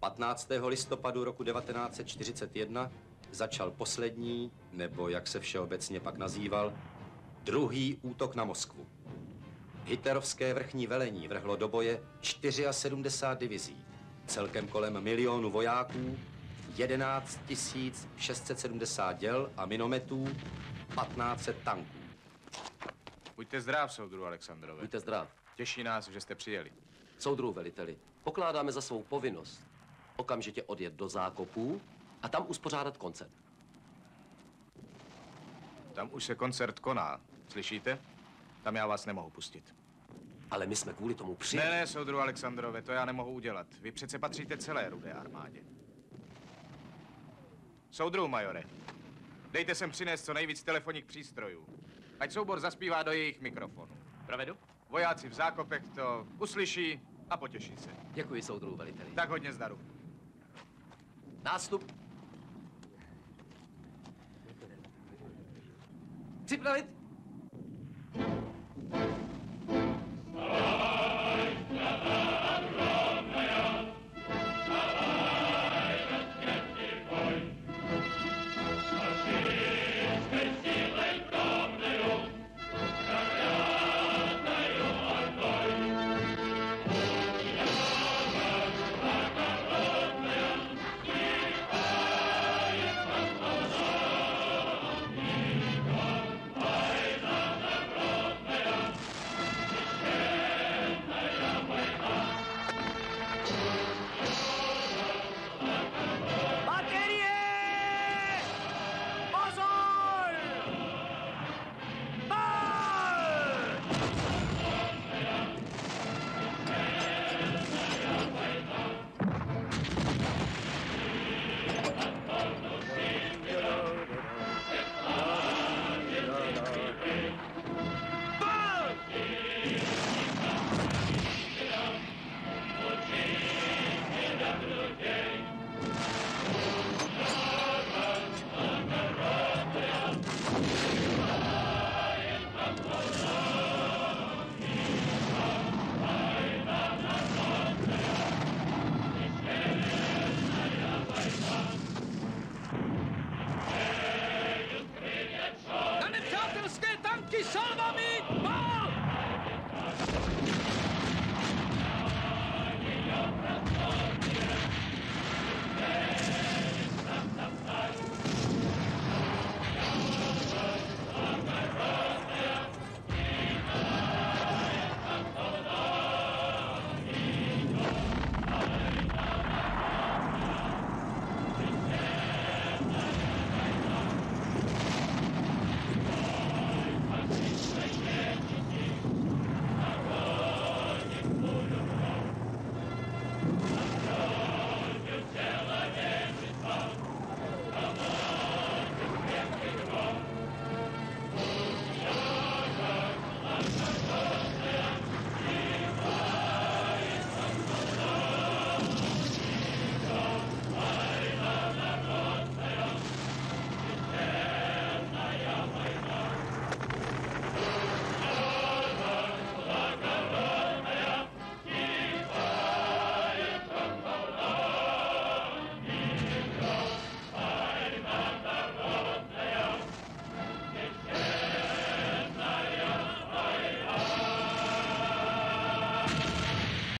15. listopadu roku 1941 začal poslední, nebo jak se všeobecně pak nazýval, druhý útok na Moskvu. Hitlerovské vrchní velení vrhlo do boje 74 divizí, celkem kolem milionu vojáků, 11 670 děl a minometů, 1500 tanků. Buďte zdrav, soudru Alexandrove. Buďte zdrav. Těší nás, že jste přijeli. Soudru veliteli, pokládáme za svou povinnost okamžitě odjet do zákopů a tam uspořádat koncert. Tam už se koncert koná. Slyšíte? Tam já vás nemohu pustit. Ale my jsme kvůli tomu přijeli. Ne, ne, soudru Alexandrove, to já nemohu udělat. Vy přece patříte celé rudé armádě. Soudru, majore, dejte sem přinést co nejvíc telefonních přístrojů. Ať soubor zaspívá do jejich mikrofonů. Provedu? Vojáci v zákopech to uslyší a potěší se. Děkuji, soudru veliteli. Tak hodně zdaru. Nástup. Připravit. que salva mi mal!